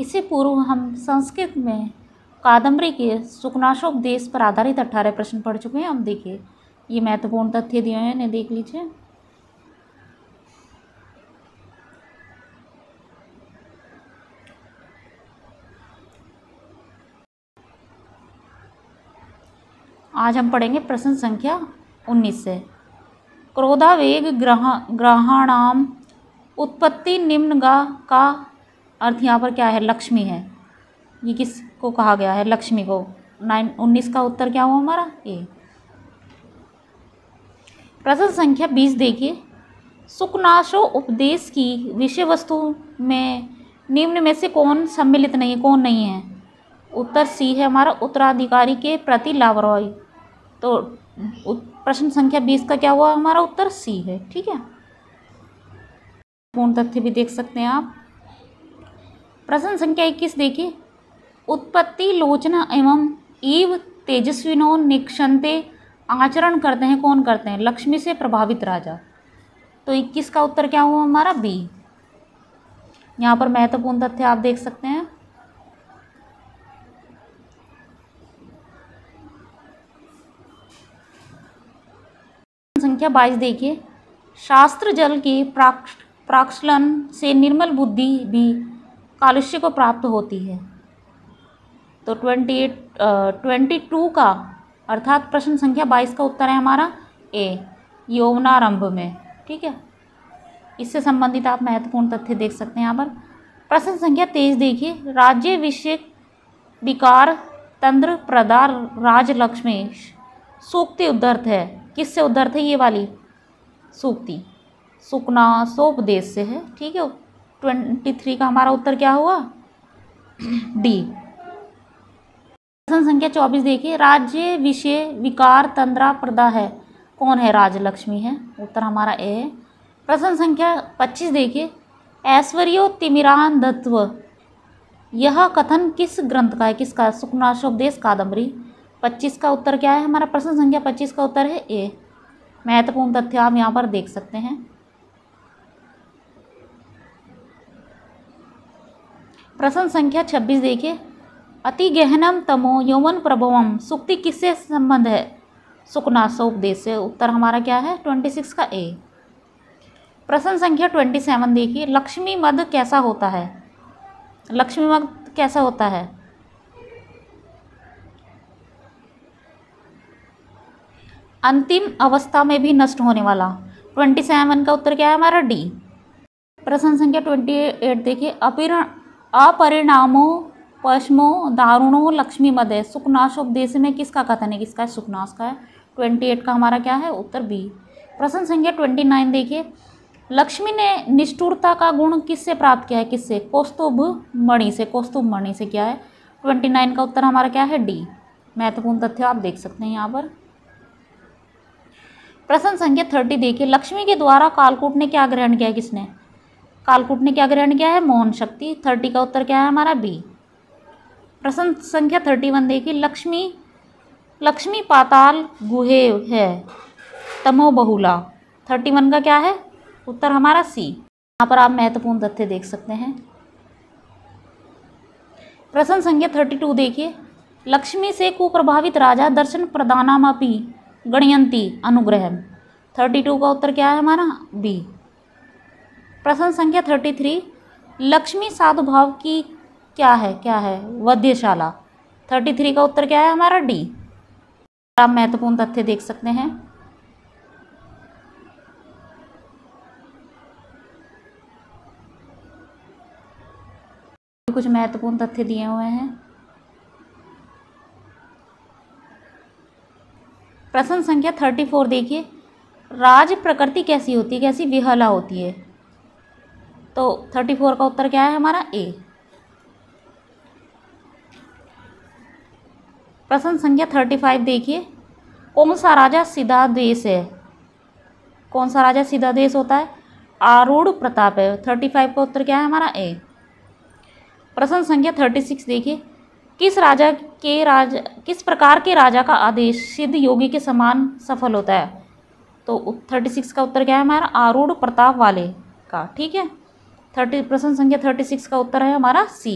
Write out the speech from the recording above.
इससे पूर्व हम संस्कृत में कादम्बरी के सुकनाशोपदेश पर आधारित अट्ठारह प्रश्न पढ़ चुके हैं। हम देखिए, ये महत्वपूर्ण तथ्य दिए हैं, इन्हें देख लीजिए। आज हम पढ़ेंगे प्रश्न संख्या उन्नीस से। क्रोधावेग ग्रह, ग्रहणाम उत्पत्ति निम्नगा का अर्थ यहाँ पर क्या है? लक्ष्मी है। ये किस को कहा गया है? लक्ष्मी को। नाइन, उन्नीस का उत्तर क्या हुआ हमारा? ए। प्रश्न संख्या बीस देखिए। सुकनाशो उपदेश की विषय वस्तु में निम्न में से कौन सम्मिलित नहीं है? कौन नहीं है? उत्तर सी है हमारा उत्तराधिकारी के प्रति लापरवाही तो प्रश्न संख्या बीस का क्या हुआ? हमारा उत्तर सी है। ठीक है? पूर्ण तथ्य भी देख सकते हैं आप। प्रश्न संख्या इक्कीस देखिए। उत्पत्ति, लोचना एवं ईव तेजस्विनो निक्षंते आचरण करते हैं, कौन करते हैं? लक्ष्मी से प्रभावित राजा। तो इक्कीस का उत्तर क्या हुआ हमारा? बी। यहाँ पर महत्वपूर्ण तथ्य आप देख सकते हैं। संख्या बाईस देखिए। शास्त्र जल के प्राक्ष, प्राक्षलन से निर्मल बुद्धि भी कालुष्य को प्राप्त होती है। तो ट्वेंटी एट ट्वेंटी टू का, अर्थात प्रश्न संख्या बाईस का उत्तर है हमारा ए, यौवनारंभ में, ठीक है? इससे संबंधित आप महत्वपूर्ण तथ्य देख सकते हैं यहाँ पर। प्रश्न संख्या तेईस देखिए। राज्य विषय विकार तंत्र प्रदार राजलक्ष्मी, सूक्ति उद्धर्थ है। किससे उद्धर्थ है ये वाली? सूक्ति। सुकना सोपदेश से है, ठीक है? ट्वेंटी थ्री का हमारा उत्तर क्या हुआ? डी। प्रश्न संख्या चौबीस देखिए। राज्य विषय विकार तंद्रा प्रदा है। कौन है राजलक्ष्मी है? उत्तर हमारा ए। है प्रश्न संख्या पच्चीस देखिए। ऐश्वर्यो तिमिरान दत्व यह कथन किस ग्रंथ का है? किसका? सुकनाशोपदेश कादम्बरी पच्चीस का उत्तर क्या है? हमारा प्रश्न संख्या पच्चीस का उत्तर है ए। महत्वपूर्ण तथ्य आप यहाँ पर देख सकते हैं। प्रश्न संख्या छब्बीस देखिए। अति गहनम तमो यौवन प्रभवम। सुक्ति किससे संबंध है? सुकनाशोपदेश से उत्तर हमारा क्या है? ट्वेंटी सिक्स का ए। प्रश्न संख्या ट्वेंटी सेवन देखिए। लक्ष्मी मद कैसा होता है? लक्ष्मी मद कैसा होता है? अंतिम अवस्था में भी नष्ट होने वाला। ट्वेंटी सेवन का उत्तर क्या है हमारा? डी प्रश्न संख्या ट्वेंटी एट देखिए। अपिरण अपरिणामो, पश्मो, दारुणो लक्ष्मी मदय सुखनाश उपदेश में किसका कथन है किसका है? सुखनाश का है। ट्वेंटी एट का हमारा क्या है? उत्तर बी। प्रश्न संख्या ट्वेंटी नाइन देखिए। लक्ष्मी ने निष्ठुरता का गुण किससे प्राप्त किया है? किससे? कौस्तुभ मणि से। कौस्तुभ मणि से क्या है? ट्वेंटी नाइन का उत्तर हमारा क्या है? डी। महत्वपूर्ण तथ्य आप देख सकते हैं यहाँ पर। प्रश्न संख्या थर्टी देखिए। लक्ष्मी के द्वारा कालकूट ने क्या ग्रहण किया किसने? कालकूट ने क्या ग्रहण किया है? मोहन शक्ति, थर्टी का उत्तर क्या है हमारा? बी। प्रश्न संख्या थर्टी वन देखिए, लक्ष्मी लक्ष्मी पाताल गुहे है, तमो बहुला। थर्टी वन का क्या है? उत्तर हमारा सी। यहाँ पर आप महत्वपूर्ण तथ्य देख सकते हैं। प्रश्न संख्या थर्टी टू देखिए, लक्ष्मी से कुप्रभावित राजा दर्शन प्रदानामपि गणयंती अनुग्रह थर्टी टू का उत्तर क्या है हमारा? बी। प्रश्न संख्या थर्टी थ्री लक्ष्मी साधु भाव की क्या है क्या है? वध्यशाला थर्टी थ्री का उत्तर क्या है हमारा? डी आप महत्वपूर्ण तथ्य देख सकते हैं? कुछ महत्वपूर्ण तथ्य दिए हुए हैं। प्रश्न संख्या थर्टी फोर देखिए। राज प्रकृति कैसी होती है? कैसी विहला होती है? तो थर्टी फोर का उत्तर क्या है हमारा? ए प्रश्न संख्या थर्टी फाइव देखिए। कौन सा राजा सीधा देश है? कौन सा राजा सीधा देश होता है? आरूढ़ प्रताप है। थर्टी फाइव का उत्तर क्या है हमारा? ए प्रश्न संख्या थर्टी सिक्स देखिए। किस राजा के राजा, किस प्रकार के राजा का आदेश सिद्ध योगी के समान सफल होता है? तो थर्टी सिक्स का उत्तर क्या है हमारा? आरूढ़ प्रताप वाले का। ठीक है? थर्टी प्रश्न संख्या थर्टी सिक्स का उत्तर है हमारा सी।